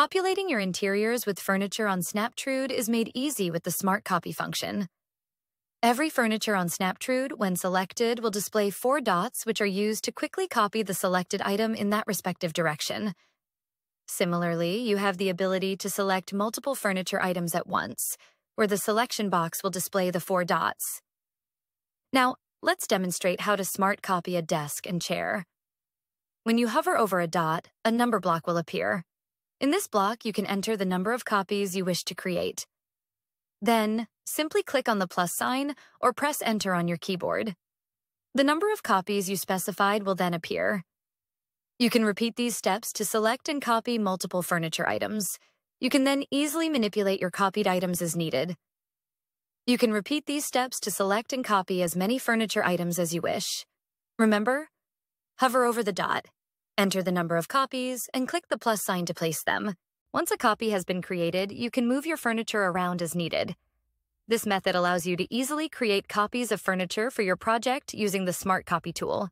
Populating your interiors with furniture on Snaptrude is made easy with the Smart Copy function. Every furniture on Snaptrude, when selected, will display four dots which are used to quickly copy the selected item in that respective direction. Similarly, you have the ability to select multiple furniture items at once, where the selection box will display the four dots. Now, let's demonstrate how to smart copy a desk and chair. When you hover over a dot, a number block will appear. In this block, you can enter the number of copies you wish to create. Then, simply click on the plus sign or press enter on your keyboard. The number of copies you specified will then appear. You can repeat these steps to select and copy multiple furniture items. You can then easily manipulate your copied items as needed. You can repeat these steps to select and copy as many furniture items as you wish. Remember, hover over the dot. Enter the number of copies and click the plus sign to place them. Once a copy has been created, you can move your furniture around as needed. This method allows you to easily create copies of furniture for your project using the Smart Copy tool.